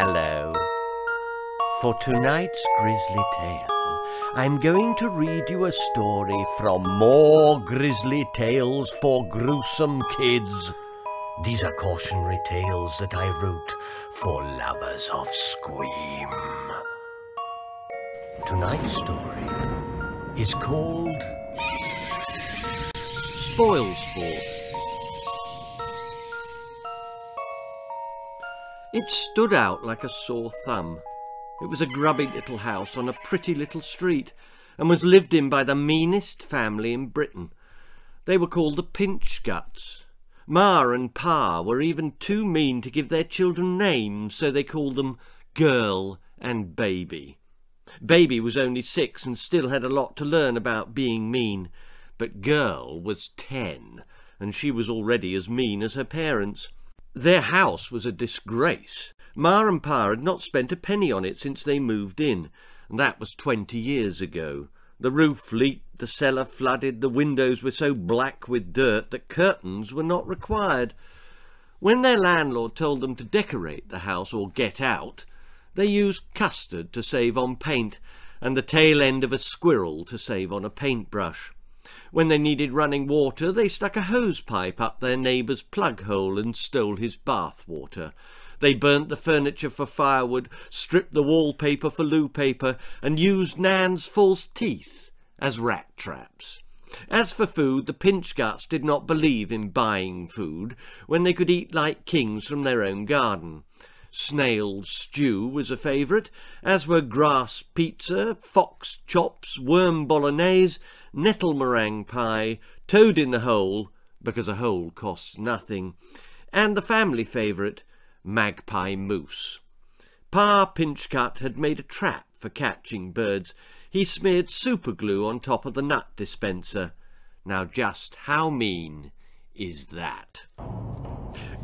Hello. For tonight's Grizzly Tale, I'm going to read you a story from More Grizzly Tales for Gruesome Kids. These are cautionary tales that I wrote for lovers of squeam. Tonight's story is called Spoil It stood out like a sore thumb. It was a grubby little house on a pretty little street, and was lived in by the meanest family in Britain. They were called the Pinchguts. Ma and Pa were even too mean to give their children names, so they called them Girl and Baby. Baby was only six and still had a lot to learn about being mean, but Girl was ten, and she was already as mean as her parents. Their house was a disgrace. Ma and Pa had not spent a penny on it since they moved in, and that was twenty years ago. The roof leaked, the cellar flooded, the windows were so black with dirt that curtains were not required. When their landlord told them to decorate the house or get out, they used custard to save on paint, and the tail end of a squirrel to save on a paintbrush. When they needed running water, they stuck a hose pipe up their neighbour's plug hole and stole his bath water. They burnt the furniture for firewood, stripped the wallpaper for loo paper, and used Nan's false teeth as rat traps. As for food, the Pinchguts did not believe in buying food when they could eat like kings from their own garden. Snail stew was a favourite, as were grass pizza, fox chops, worm bolognese, nettle meringue pie, toad in the hole, because a hole costs nothing, and the family favourite, magpie mousse. Pa Pinchgut had made a trap for catching birds. He smeared superglue on top of the nut dispenser. Now just how mean is that?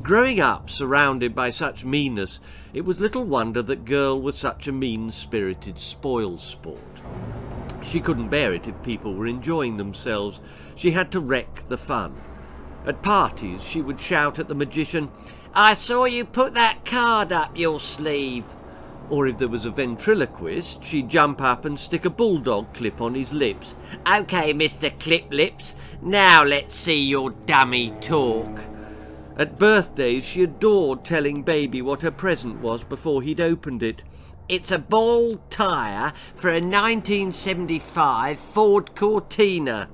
Growing up surrounded by such meanness, it was little wonder that Girl was such a mean-spirited spoil sport. She couldn't bear it if people were enjoying themselves. She had to wreck the fun. At parties, she would shout at the magician, I saw you put that card up your sleeve. Or if there was a ventriloquist, she'd jump up and stick a bulldog clip on his lips. OK, Mr. Clip Lips, now let's see your dummy talk. At birthdays, she adored telling Baby what her present was before he'd opened it. It's a bald tyre for a 1975 Ford Cortina.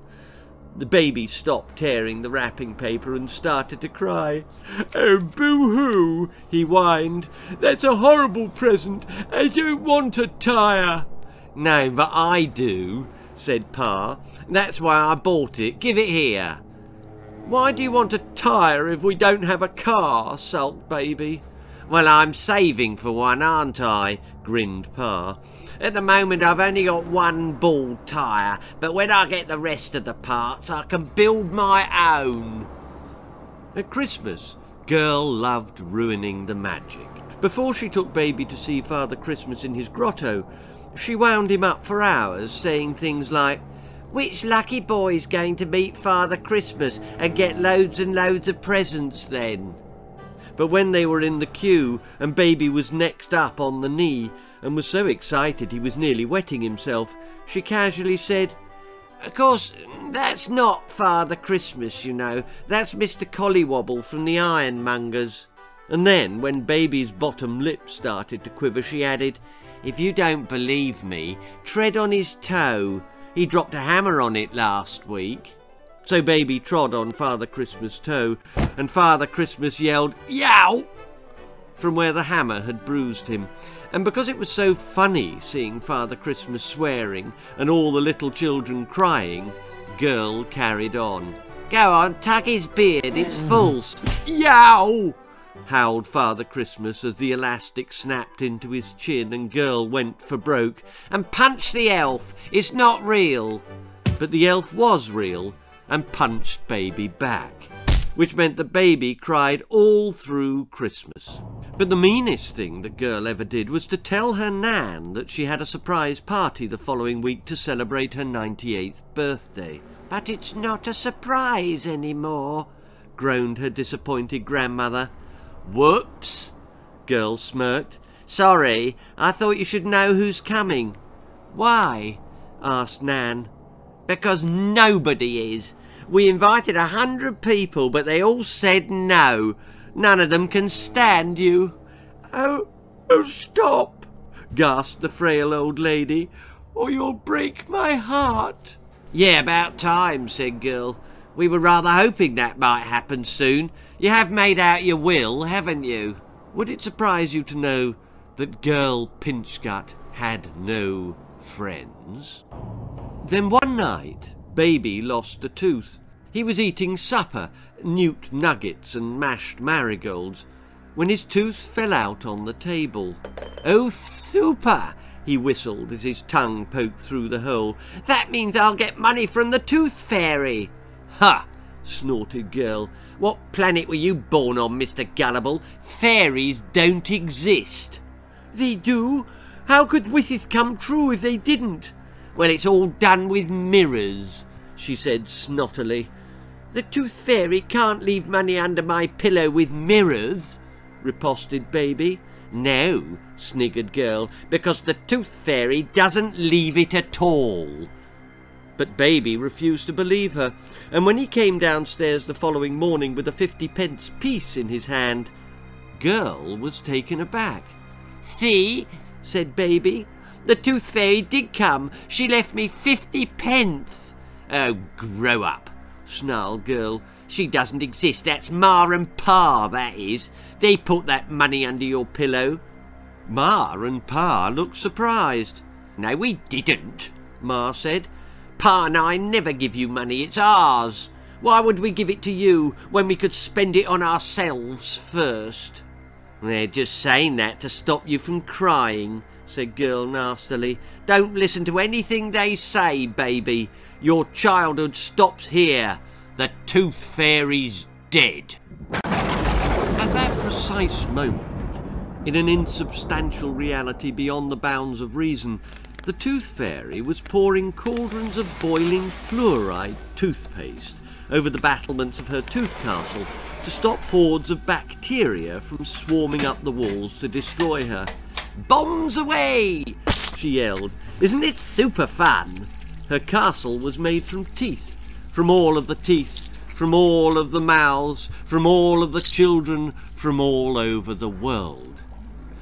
The baby stopped tearing the wrapping paper and started to cry. Oh, boo-hoo, he whined. That's a horrible present. I don't want a tyre. No, but I do, said Pa. That's why I bought it. Give it here. Why do you want a tyre if we don't have a car? sulked Baby. Well, I'm saving for one, aren't I? grinned Pa. At the moment I've only got one bald tyre, but when I get the rest of the parts I can build my own. At Christmas, Girl loved ruining the magic. Before she took Baby to see Father Christmas in his grotto, she wound him up for hours, saying things like, which lucky boy's going to meet Father Christmas and get loads and loads of presents then? But when they were in the queue and Baby was next up on the knee, and was so excited he was nearly wetting himself, she casually said, Of course, that's not Father Christmas, you know. That's Mr. Collywobble from the Ironmongers. And then, when Baby's bottom lip started to quiver, she added, If you don't believe me, tread on his toe. He dropped a hammer on it last week. So Baby trod on Father Christmas' toe, and Father Christmas yelled, Yow! from where the hammer had bruised him. And because it was so funny seeing Father Christmas swearing and all the little children crying, Girl carried on. Go on, tug his beard, it's false. Yow! Howled Father Christmas as the elastic snapped into his chin and Girl went for broke. And punch the elf, it's not real. But the elf was real and punched Baby back which meant the baby cried all through Christmas. But the meanest thing the girl ever did was to tell her Nan that she had a surprise party the following week to celebrate her 98th birthday. But it's not a surprise anymore, groaned her disappointed grandmother. Whoops, girl smirked. Sorry, I thought you should know who's coming. Why? asked Nan. Because nobody is. We invited a hundred people, but they all said no. None of them can stand you. Oh, oh, stop, gasped the frail old lady, or you'll break my heart. Yeah, about time, said Girl. We were rather hoping that might happen soon. You have made out your will, haven't you? Would it surprise you to know that Girl Pinchgut had no friends? Then one night, Baby lost a tooth. He was eating supper, newt nuggets and mashed marigolds, when his tooth fell out on the table. Oh, super! he whistled as his tongue poked through the hole. That means I'll get money from the tooth fairy. Ha! Snorted Girl. What planet were you born on, Mr. Gullible? Fairies don't exist. They do? How could wishes come true if they didn't? Well, it's all done with mirrors, she said snottily. The tooth fairy can't leave money under my pillow with mirrors, riposted Baby. No, sniggered Girl, because the tooth fairy doesn't leave it at all. But Baby refused to believe her, and when he came downstairs the following morning with a fifty pence piece in his hand, Girl was taken aback. See, said Baby, the tooth fairy did come. She left me fifty pence. Oh, grow up, snarled Girl. She doesn't exist. That's Ma and Pa, that is. They put that money under your pillow. Ma and Pa looked surprised. No, we didn't, Ma said. Pa and I never give you money. It's ours. Why would we give it to you when we could spend it on ourselves first? They're just saying that to stop you from crying, said Girl nastily. Don't listen to anything they say, baby. Your childhood stops here. The Tooth Fairy's dead. At that precise moment, in an insubstantial reality beyond the bounds of reason, the Tooth Fairy was pouring cauldrons of boiling fluoride toothpaste over the battlements of her tooth castle to stop hordes of bacteria from swarming up the walls to destroy her. Bombs away! she yelled. Isn't it super fun? Her castle was made from teeth from all of the teeth, from all of the mouths, from all of the children, from all over the world.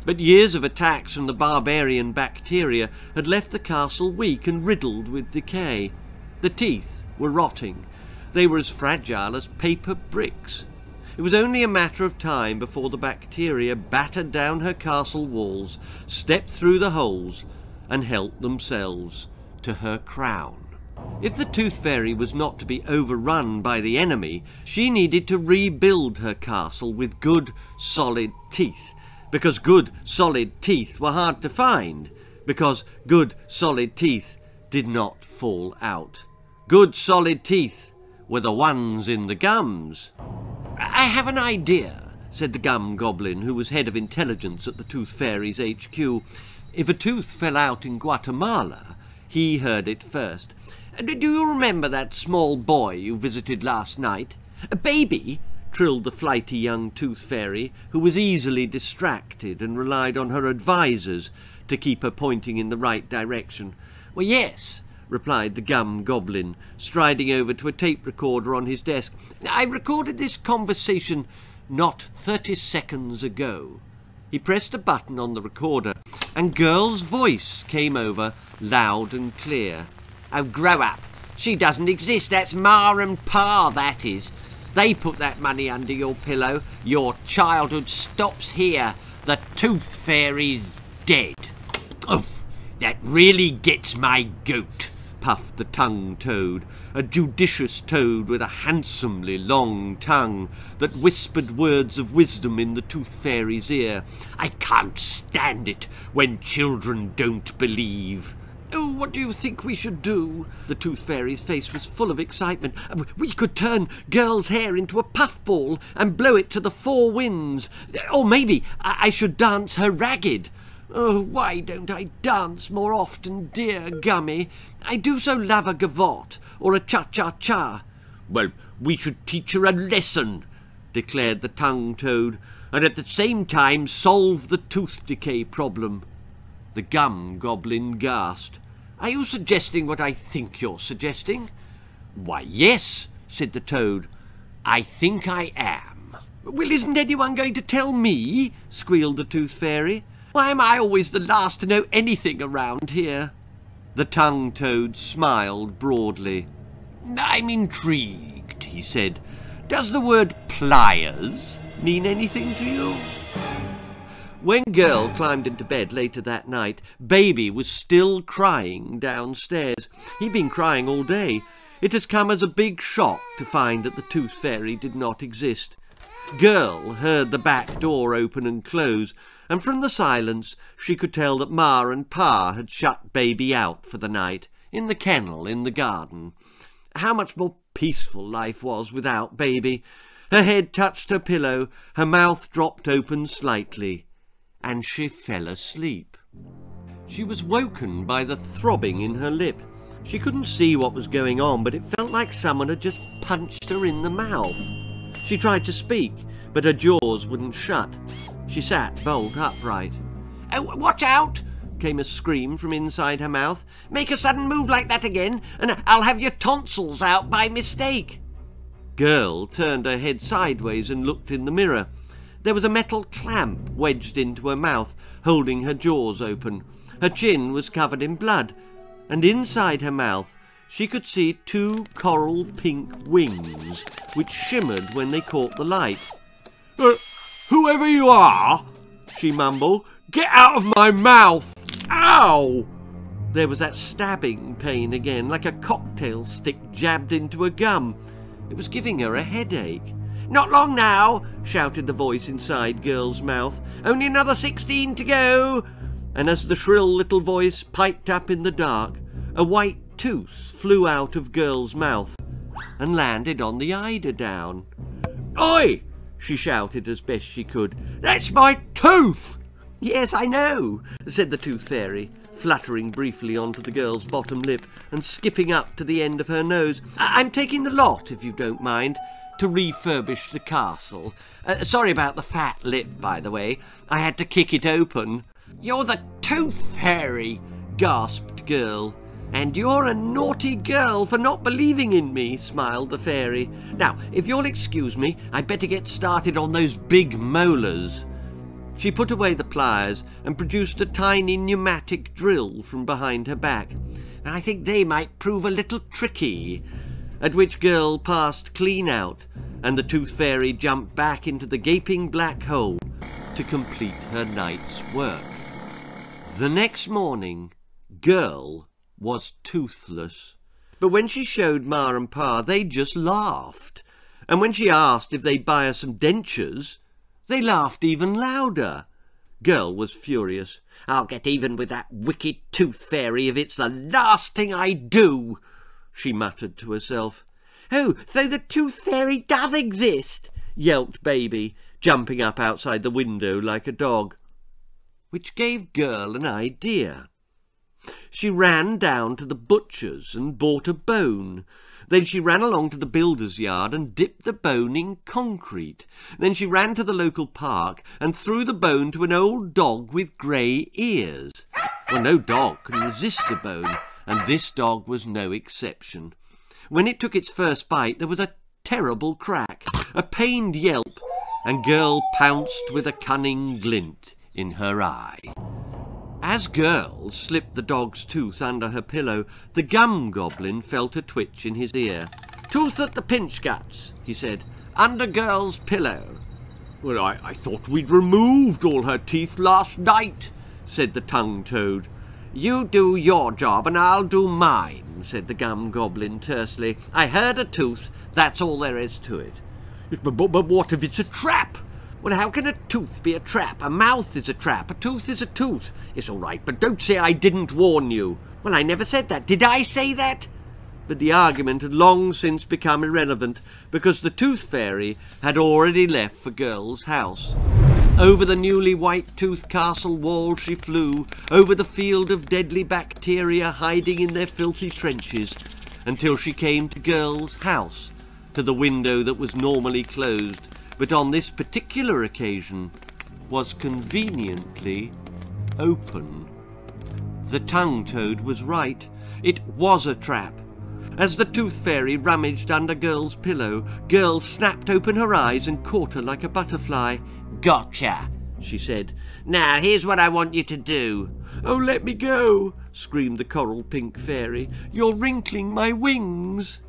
But years of attacks from the barbarian bacteria had left the castle weak and riddled with decay. The teeth were rotting. They were as fragile as paper bricks. It was only a matter of time before the bacteria battered down her castle walls, stepped through the holes, and helped themselves to her crown. If the Tooth Fairy was not to be overrun by the enemy, she needed to rebuild her castle with good, solid teeth. Because good, solid teeth were hard to find. Because good, solid teeth did not fall out. Good, solid teeth were the ones in the gums. I have an idea, said the Gum Goblin, who was head of intelligence at the Tooth Fairy's HQ. If a tooth fell out in Guatemala, he heard it first. Do you remember that small boy you visited last night? A baby? Trilled the flighty young tooth fairy, who was easily distracted and relied on her advisers to keep her pointing in the right direction. Well, yes, replied the gum goblin, striding over to a tape recorder on his desk. I recorded this conversation not thirty seconds ago. He pressed a button on the recorder, and Girl's voice came over loud and clear. Oh, grow up. She doesn't exist. That's Ma and Pa, that is. They put that money under your pillow. Your childhood stops here. The tooth fairy's dead. Oof, that really gets my goat, puffed the tongue toad, a judicious toad with a handsomely long tongue that whispered words of wisdom in the tooth fairy's ear. I can't stand it when children don't believe. Oh, what do you think we should do? The Tooth Fairy's face was full of excitement. We could turn Girl's hair into a puffball and blow it to the four winds. Or maybe I should dance her ragged. Oh, why don't I dance more often, dear Gummy? I do so love a gavotte or a cha-cha-cha. Well, we should teach her a lesson, declared the tongue toad. and at the same time solve the tooth decay problem. The gum goblin gasped. Are you suggesting what I think you're suggesting? Why, yes, said the toad. I think I am. Well, isn't anyone going to tell me? squealed the tooth fairy. Why am I always the last to know anything around here? The tongue toad smiled broadly. I'm intrigued, he said. Does the word pliers mean anything to you? When Girl climbed into bed later that night, Baby was still crying downstairs. He'd been crying all day. It has come as a big shock to find that the Tooth Fairy did not exist. Girl heard the back door open and close, and from the silence she could tell that Ma and Pa had shut Baby out for the night, in the kennel in the garden. How much more peaceful life was without Baby. Her head touched her pillow, her mouth dropped open slightly, and she fell asleep. She was woken by the throbbing in her lip. She couldn't see what was going on, but it felt like someone had just punched her in the mouth. She tried to speak, but her jaws wouldn't shut. She sat bolt upright. Oh, watch out! came a scream from inside her mouth. Make a sudden move like that again, and I'll have your tonsils out by mistake. Girl turned her head sideways and looked in the mirror. There was a metal clamp wedged into her mouth, holding her jaws open. Her chin was covered in blood, and inside her mouth she could see two coral pink wings, which shimmered when they caught the light. Uh, whoever you are, she mumbled, get out of my mouth! Ow! There was that stabbing pain again, like a cocktail stick jabbed into a gum. It was giving her a headache. Not long now, shouted the voice inside Girl's mouth. Only another sixteen to go. And as the shrill little voice piped up in the dark, a white tooth flew out of Girl's mouth and landed on the eider down. Oi! she shouted as best she could. That's my tooth! Yes, I know, said the Tooth Fairy, fluttering briefly onto the girl's bottom lip and skipping up to the end of her nose. I- am taking the lot, if you don't mind, to refurbish the castle. Uh, sorry about the fat lip, by the way. I had to kick it open. You're the Tooth Fairy, gasped Girl. And you're a naughty girl for not believing in me, smiled the fairy. Now, if you'll excuse me, I'd better get started on those big molars. She put away the pliers and produced a tiny pneumatic drill from behind her back. I think they might prove a little tricky. At which Girl passed clean out, and the Tooth Fairy jumped back into the gaping black hole to complete her night's work. The next morning, Girl was toothless. But when she showed Ma and Pa, they just laughed. And when she asked if they'd buy her some dentures, they laughed even louder. Girl was furious. I'll get even with that wicked tooth fairy if it's the last thing I do, she muttered to herself. Oh, so the tooth fairy does exist, yelped Baby, jumping up outside the window like a dog. Which gave Girl an idea. She ran down to the butcher's and bought a bone. Then she ran along to the builder's yard and dipped the bone in concrete. Then she ran to the local park and threw the bone to an old dog with grey ears. Well, no dog can resist a bone, and this dog was no exception. When it took its first bite, there was a terrible crack, a pained yelp, and Girl pounced with a cunning glint in her eye. As Girl slipped the dog's tooth under her pillow, the gum goblin felt a twitch in his ear. Tooth at the Pinchguts, he said, under Girl's pillow. Well, I, I thought we'd removed all her teeth last night, said the tongue toad. You do your job and I'll do mine, said the gum goblin tersely. I heard a tooth, that's all there is to it. But, but, but what if it's a trap? Well, how can a tooth be a trap? A mouth is a trap. A tooth is a tooth. It's all right, but don't say I didn't warn you. Well, I never said that. Did I say that? But the argument had long since become irrelevant because the Tooth Fairy had already left for Girl's house. Over the newly white-toothed castle wall she flew, over the field of deadly bacteria hiding in their filthy trenches, until she came to Girl's house, to the window that was normally closed, but on this particular occasion was conveniently open. The tongue toad was right. It was a trap. As the tooth fairy rummaged under Girl's pillow, Girl snapped open her eyes and caught her like a butterfly. Gotcha, she said. Now, here's what I want you to do. Oh, let me go, screamed the coral pink fairy. You're wrinkling my wings.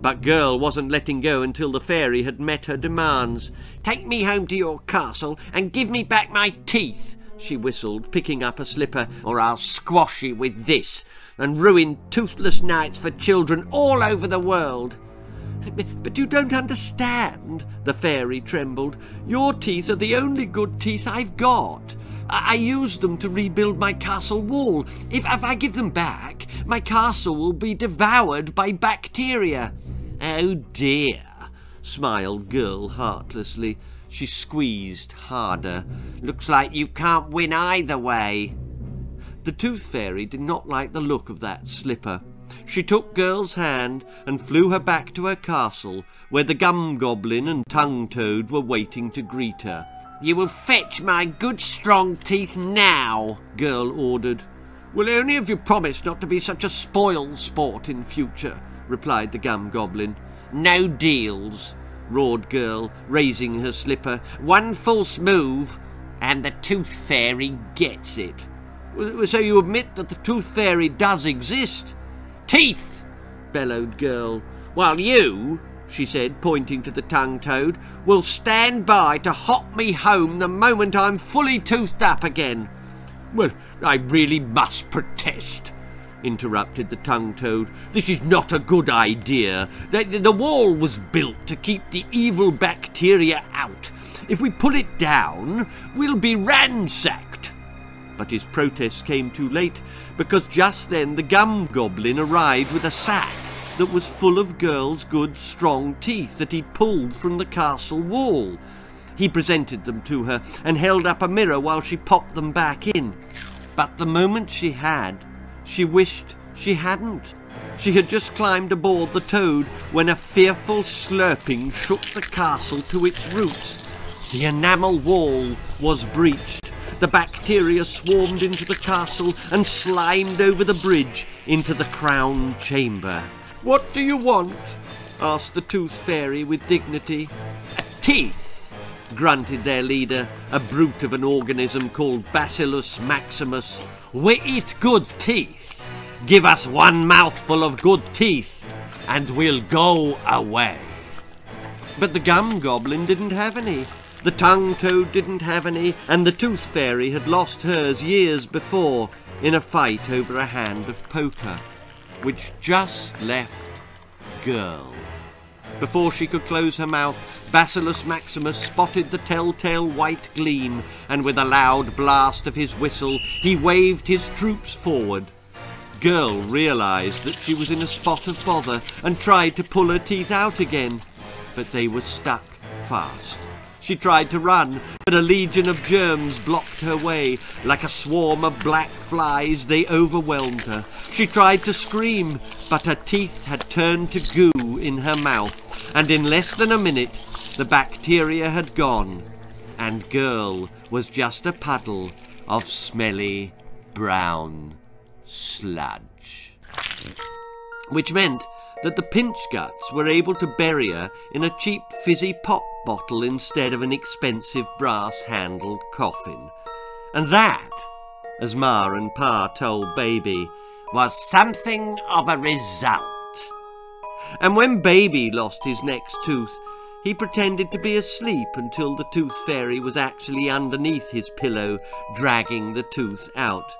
But Girl wasn't letting go until the fairy had met her demands. Take me home to your castle and give me back my teeth, she whistled, picking up a slipper, or I'll squash you with this and ruin toothless nights for children all over the world. But you don't understand, the fairy trembled. Your teeth are the only good teeth I've got. I, I used them to rebuild my castle wall. If, if I give them back, my castle will be devoured by bacteria. Oh dear, smiled Girl heartlessly. She squeezed harder. Looks like you can't win either way. The Tooth Fairy did not like the look of that slipper. She took Girl's hand and flew her back to her castle, where the Gum Goblin and Tongue Toad were waiting to greet her. You will fetch my good strong teeth now, Girl ordered. Well, only if you promise not to be such a spoil sport in future, replied the Gum Goblin. No deals, roared Girl, raising her slipper. One false move, and the Tooth Fairy gets it. So you admit that the Tooth Fairy does exist? Teeth! bellowed Girl. While you, she said, pointing to the tongue toad, will stand by to hop me home the moment I'm fully toothed up again. Well, I really must protest, interrupted the tongue toad. This is not a good idea. The, the wall was built to keep the evil bacteria out. If we pull it down, we'll be ransacked. But his protests came too late, because just then the gum goblin arrived with a sack that was full of Girl's good strong teeth that he'd pulled from the castle wall. He presented them to her and held up a mirror while she popped them back in. But the moment she had, she wished she hadn't. She had just climbed aboard the toad when a fearful slurping shook the castle to its roots. The enamel wall was breached the bacteria swarmed into the castle and slimed over the bridge into the crown chamber. What do you want? asked the Tooth Fairy with dignity. Teeth, grunted their leader, a brute of an organism called Bacillus maximus. We eat good teeth. Give us one mouthful of good teeth, and we'll go away. But the gum goblin didn't have any. The tongue toad didn't have any, and the tooth fairy had lost hers years before in a fight over a hand of poker, which just left girl. Before she could close her mouth, Bacillus Maximus spotted the telltale white gleam, and with a loud blast of his whistle, he waved his troops forward. Girl realized that she was in a spot of bother and tried to pull her teeth out again, but they were stuck fast. She tried to run, but a legion of germs blocked her way. Like a swarm of black flies, they overwhelmed her. She tried to scream, but her teeth had turned to goo in her mouth, and in less than a minute, the bacteria had gone, and Girl was just a puddle of smelly brown sludge. Which meant that the pinch guts were able to bury her in a cheap fizzy pop bottle instead of an expensive brass-handled coffin. And that, as Ma and Pa told Baby, was something of a result. And when Baby lost his next tooth, he pretended to be asleep until the tooth fairy was actually underneath his pillow, dragging the tooth out.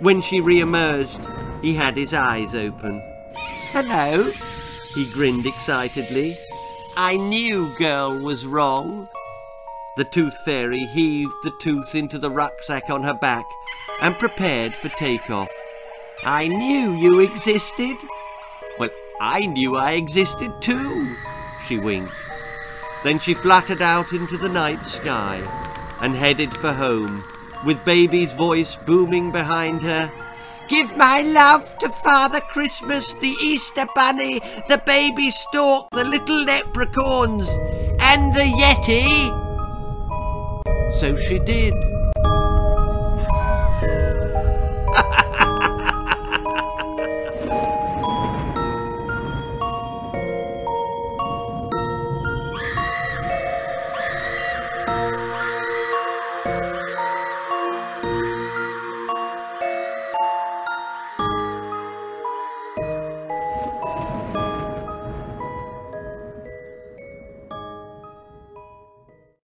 When she re-emerged, he had his eyes open. Hello, he grinned excitedly. I knew girl was wrong. The Tooth Fairy heaved the tooth into the rucksack on her back and prepared for takeoff. I knew you existed. Well, I knew I existed too, she winked. Then she fluttered out into the night sky and headed for home, with Baby's voice booming behind her Give my love to Father Christmas, the Easter Bunny, the baby stork, the little leprechauns, and the Yeti? So she did.